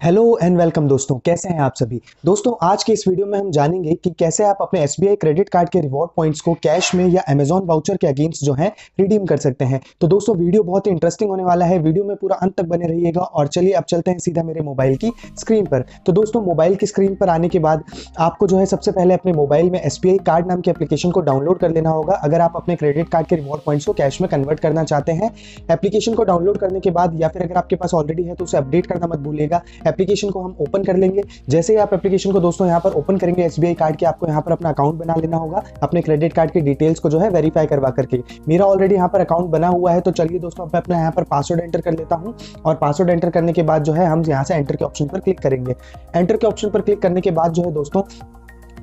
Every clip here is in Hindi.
हेलो एंड वेलकम दोस्तों, कैसे हैं आप सभी? दोस्तों, आज के इस वीडियो में हम जानेंगे कि कैसे आप अपने SBI क्रेडिट कार्ड के रिवॉर्ड पॉइंट्स को कैश में या अमेजॉन वाउचर के अगेंस्ट जो है रिडीम कर सकते हैं। तो दोस्तों, वीडियो बहुत ही इंटरेस्टिंग होने वाला है। वीडियो में पूरा अंत तक बने रहिएगा और चलिए अब चलते हैं सीधा मेरे मोबाइल की स्क्रीन पर। तो दोस्तों मोबाइल की स्क्रीन पर आने के बाद आपको जो है सबसे पहले अपने मोबाइल में SBI कार्ड नाम के एप्लीकेशन को डाउनलोड कर लेना होगा। अगर आप अपने क्रेडिट कार्ड के रिवॉर्ड पॉइंट्स को कैश में कन्वर्ट करना चाहते हैं एप्लीकेशन को डाउनलोड करने के बाद या फिर अगर आपके पास ऑलरेडी है तो उसे अपडेट करना मत भूलिएगा। एप्लीकेशन को हम ओपन कर लेंगे। जैसे ही आप एप्लीकेशन को दोस्तों यहाँ पर ओपन करेंगे एस कार्ड के आपको यहाँ पर अपना अकाउंट बना लेना होगा, अपने क्रेडिट कार्ड की डिटेल्स को जो है वेरीफाई करवा करके। मेरा ऑलरेडी यहाँ पर अकाउंट बना हुआ है तो चलिए दोस्तों मैं अपना यहाँ पर पासवर्ड एंटर कर लेता हूँ और पासवर्ड एंटर करने के बाद जो है हम यहाँ से एंटर के ऑप्शन पर क्लिक करेंगे। एंटर के ऑप्शन पर क्लिक करने के बाद जो है दोस्तों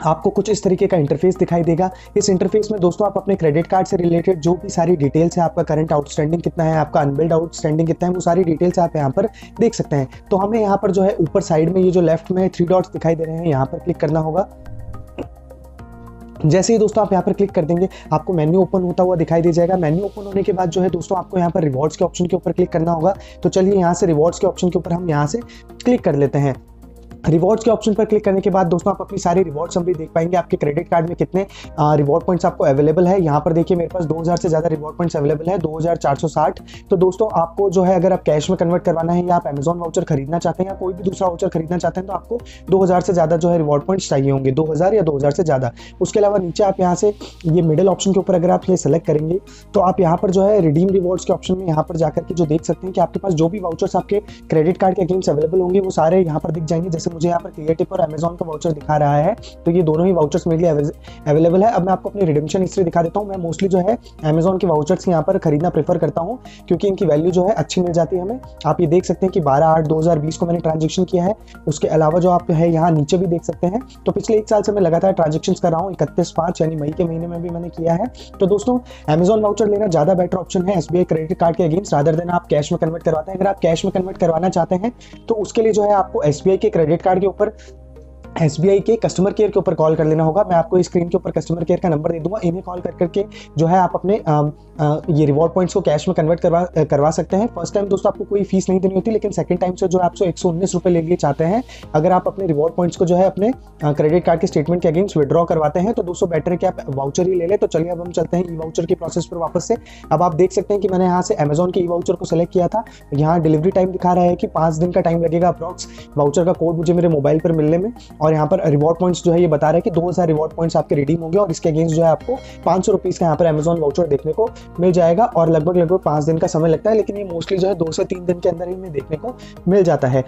आपको कुछ इस तरीके का इंटरफेस दिखाई देगा। इस इंटरफेस में दोस्तों आप अपने क्रेडिट कार्ड से रिलेटेड जो भी सारी डिटेल्स है, आपका करंट आउटस्टैंडिंग कितना है, आपका अनबिल्ड आउटस्टैंडिंग कितना है, वो सारी डिटेल्स आप यहाँ पर देख सकते हैं। तो हमें यहाँ पर जो है ऊपर साइड में ये जो लेफ़्ट में थ्री डॉट्स दिखाई दे रहे हैं, यहाँ पर क्लिक करना होगा। जैसे ही दोस्तों आप यहाँ पर क्लिक कर देंगे, आपको मेन्यू ओपन होता हुआ दिखाई दे जाएगा। मेन्यू ओपन होने के बाद जो है दोस्तों आपको यहाँ पर रिवॉर्ड्स के ऑप्शन के ऊपर क्लिक करना होगा। तो चलिए यहाँ से रिवॉर्ड्स के ऑप्शन के ऊपर हम यहाँ से क्लिक कर लेते हैं। रिवॉर्ड्स के ऑप्शन पर क्लिक करने के बाद दोस्तों आप अपनी सारी रिवॉर्ड समरी देख पाएँगे आपके क्रेडिट कार्ड में कितने रिवॉर्ड पॉइंट्स आपको अवेलेबल है। यहाँ पर देखिए मेरे पास 2000 से ज़्यादा रिवॉर्ड पॉइंट्स अवेलेबल है 2460 तो दोस्तों आपको जो है अगर आप कैश में कन्वर्ट करवाना है या आप अमेजॉन वाउचर खरीदना चाहते हैं या कोई भी दूसरा वाउचर खरीदना चाहते हैं तो आपको दो हज़ार से ज़्यादा जो है रिवॉर्ड पॉइंट्स चाहिए होंगे, दो हज़ार या दो हज़ार से ज़्यादा। उसके अलावा नीचे आप यहाँ से ये मिडिल ऑप्शन के ऊपर अगर आप ये सेलेक्ट करेंगे तो आप यहाँ पर जो है रिडीम रिवॉर्ड्स के ऑप्शन में यहाँ पर जाकर के जो देख सकते हैं कि आपके पास जो भी वाउचर्स आपके क्रेडिट कार्ड के अगेंस्ट अवेलेबल होंगे, वो सारे यहाँ पर दिख जाएँगे। जैसे मुझे यहाँ पर क्रिएटिव और अमेजोन का वाउचर दिखा रहा है तो ये दोनों ही वाउचर्स मेरे लिए अवेलेबल है। अब मैं आपको अपनी रिडम्शन हिस्ट्री दिखा देता हूँ। मैं मोस्टली जो है अमेजोन के वाउचर्स यहाँ पर खरीदना प्रेफर करता हूँ, क्योंकि इनकी वैल्यू जो है अच्छी मिल जाती है हमें। आप ये देख सकते हैं कि बारह आठ दो को मैंने ट्रांजेक्शन किया है। उसके अलावा जो आप है यहाँ नीचे भी देख सकते हैं। तो पिछले एक साल से मैं लगातार ट्रांजेक्शन कर रहा हूँ, इकतीस पाँच, यानी मई के महीने में भी मैंने किया है। तो दोस्तों अमेजोन वाउचर लेना ज़्यादा बेटर ऑप्शन है एस क्रेडिट कार्ड के अगेंस्ट रादर देन आप कैश में कन्वर्ट करवाते हैं। अगर आप कैश में कन्वर्ट करवाना चाहते हैं तो उसके लिए जो है आपको एसबीआई के क्रेडिट कार्ड के ऊपर SBI के कस्टमर केयर के ऊपर कॉल कर लेना होगा। मैं आपको स्क्रीन के ऊपर कस्टमर केयर का नंबर दे दूँगा। इन्हें कॉल कर करके जो है आप अपने आ, आ, ये रिवॉर्ड पॉइंट्स को कैश में कन्वर्ट करवा करवा सकते हैं। फ़र्स्ट टाइम दोस्तों आपको कोई फ़ीस नहीं देनी होती लेकिन सेकंड टाइम से जो आपसे एक सौ उन्नीस रुपये ले लिए चाहते हैं अगर आप अपने रिवॉर्ड पॉइंट्स को जो है अपने क्रेडिट कार्ड के स्टेटमेंट के अगेंस्ट विड्रॉ करवाते हैं तो दोस्तों बेटर है कि आप वाउचर ही ले लें। तो चलिए अब हम चलते हैं ई वाउचर की प्रोसेस पर वापस से। अब आप देख सकते हैं कि मैंने यहाँ से अमेजोन के ई वाउचर को सेलेक्ट किया था। यहाँ डिलीवरी टाइम दिखा रहा है कि पाँच दिन का टाइम लगेगा अप्रॉक्स वाउचर का कोड मुझे मेरे मोबाइल पर मिलने में। और यहाँ पर रिवॉर्ड पॉइंट्स जो है ये बता रहा है कि दो हज़ार रिवॉर्ड पॉइंट्स आपके रिडीम होंगे और इसके अगेंस्ट जो है आपको पाँच सौ रुपीज़ का यहाँ पर अमेजॉन वाउचर देखने को मिल जाएगा और लगभग लगभग पाँच दिन का समय लगता है, लेकिन ये मोस्टली जो है दो से तीन दिन के अंदर ही देखने को मिल जाता है।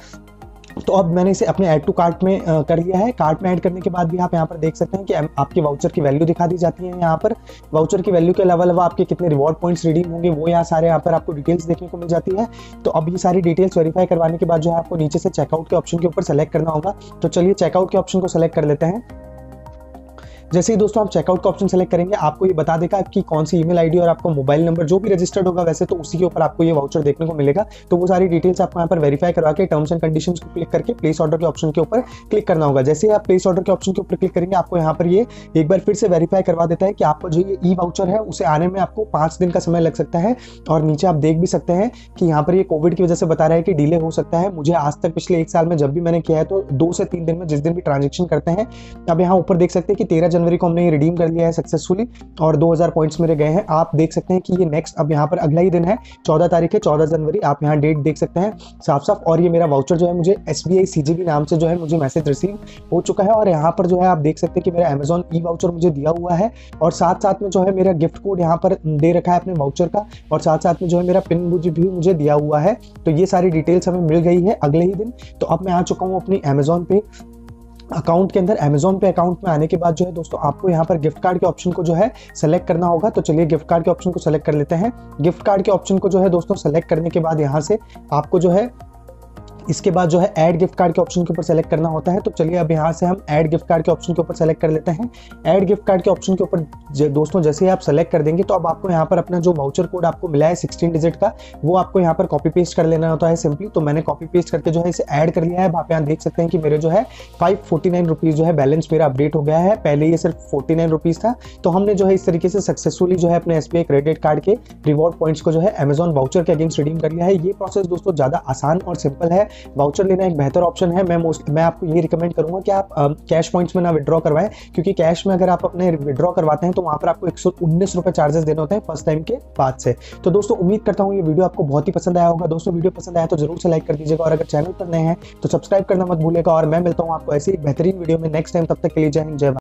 तो अब मैंने इसे अपने ऐड टू कार्ट में कर लिया है। कार्ट में ऐड करने के बाद भी आप यहाँ पर देख सकते हैं कि आपके वाउचर की वैल्यू दिखा दी जाती है यहाँ पर। वाउचर की वैल्यू के अलावा अलावा आपके कितने रिवॉर्ड पॉइंट्स रिडीम होंगे, वो यहाँ सारे यहाँ पर आपको डिटेल्स देखने को मिल जाती है। तो अब ये सारी डिटेल्स वेरीफाई करवाने के बाद जो है आपको नीचे से चेकआउट के ऑप्शन के ऊपर सेलेक्ट करना होगा। तो चलिए चेकआउट के ऑप्शन को सेलेक्ट कर लेते हैं। जैसे ही दोस्तों आप चेकआउट का ऑप्शन सेलेक्ट करेंगे, आपको ये बता देगा आपकी कौन सी ईमेल आईडी और आपका मोबाइल नंबर जो भी रजिस्टर्ड होगा, वैसे तो उसी के ऊपर आपको ये वाउचर देखने को मिलेगा। तो वो सारी डिटेल्स आपको यहाँ पर वेरीफाई करवा के टर्म्स एंड कंडीशन को क्लिक करके प्लेस ऑर्डर के ऑप्शन के ऊपर क्लिक करना होगा। जैसे आप प्लेस ऑर्डर के ऑप्शन के ऊपर क्लिक करेंगे, आपको यहाँ पर ये एक बार फिर से वेरीफाई करवा देता है कि आपका जो ये ई वाउचर है, उसे आने में आपको पाँच दिन का समय लग सकता है। और नीचे आप देख भी सकते हैं कि यहाँ पर ये कोविड की वजह से बता रहा है कि डिले हो सकता है। मुझे आज तक पिछले एक साल में जब भी मैंने किया है तो दो से तीन दिन में जिस दिन भी ट्रांजेक्शन करते हैं अब यहाँ ऊपर देख सकते हैं कि तेरह जनवरी को हमने ये रिडीम कर लिया है सक्सेसफुली और 2000 पॉइंट्स मेरे गए हैं। आप देख सकते हैं कि ये नेक्स्ट अब यहाँ पर अगला ही दिन है। 14 तारीख है 14 जनवरी, आप यहाँ डेट देख सकते हैं साफ़ साफ़ और ये मेरा वाउचर जो है, मुझे एस बी नाम से जो है, मुझे मैसेज रिसीव हो चुका है। और यहाँ पर जो है, आप देख सकते हैं कि मेरा अमेजोन ई वाउचर मुझे दिया हुआ है। और साथ साथ में जो है, मेरा गिफ्ट कोड यहाँ पर दे रखा है अपने वाउचर का। और साथ साथ में जो है, मेरा पिन मुझे भी मुझे दिया हुआ है। तो ये सारी डिटेल्स हमें मिल गई है अगले ही दिन। तो अब मैं आ चुका हूँ अपनी अमेजोन पे। अकाउंट के अंदर अमेजोन पे अकाउंट में आने के बाद जो है दोस्तों, आपको यहाँ पर गिफ्ट कार्ड के ऑप्शन को जो है सेलेक्ट करना होगा। तो चलिए गिफ्ट कार्ड के ऑप्शन को सेलेक्ट कर लेते हैं। गिफ्ट कार्ड के ऑप्शन को जो है दोस्तों सेलेक्ट करने के बाद यहाँ से आपको जो है इसके बाद जो है ऐड गिफ्ट कार्ड के ऑप्शन के ऊपर सेलेक्ट करना होता है तो चलिए अब यहाँ से हम ऐड गिफ्ट कार्ड के ऑप्शन के ऊपर सेलेक्ट कर लेते हैं। ऐड गिफ्ट कार्ड के ऑप्शन के ऊपर दोस्तों, जैसे ही आप सेलेक्ट कर देंगे तो अब आपको यहाँ पर अपना जो वाउचर कोड आपको मिला है सिक्सटीन डिजिट का, वो आपको यहाँ पर कॉपी पेस्ट कर लेना होता है सिंपली तो मैंने कॉपी पेस्ट करके जो है इसे ऐड कर लिया है। आप यहाँ देख सकते हैं कि मेरे जो है फाइव फोर्टी नाइन जो है बैलेंस मेरा अपडेट हो गया है। पहले ये सिर्फ़ फोर्टी नाइन रुपीज़ था। तो हमने जो है इस तरीके से सक्सेसफुली जो है अपने SBI क्रेडिट कार्ड के रिवॉर्ड पॉइंट्स को जो है अमेजॉन वाउचर के अगेंस्ट रिडीम कर लिया है। ये प्रोसेस दोस्तों ज़्यादा आसान और सिंपल है। वाउचर लेना एक बेहतर ऑप्शन है। मैं मोस्ट मैं आपको ये रिकमेंड करूँगा कि आप कैश पॉइंट्स में ना विड्रॉ करवाएँ, क्योंकि कैश में अगर आप अपने विड्रॉ करवाते हैं तो वहाँ पर आपको एक सौ चार्जेस देने होते हैं फ़र्स्ट टाइम के बाद से। तो दोस्तों, उम्मीद करता हूँ ये वीडियो आपको बहुत ही पसंद आया होगा। दोस्तों वीडियो पसंद आया तो ज़रूर से लाइक कर दीजिएगा और अगर चैनल पर नए हैं तो सब्सक्राइब करना मत भूलेगा और मैं मिलता हूँ आपको ऐसी बेहतरीन वीडियो में नेक्स्ट टाइम तब तक के लिए जय हिंद, जय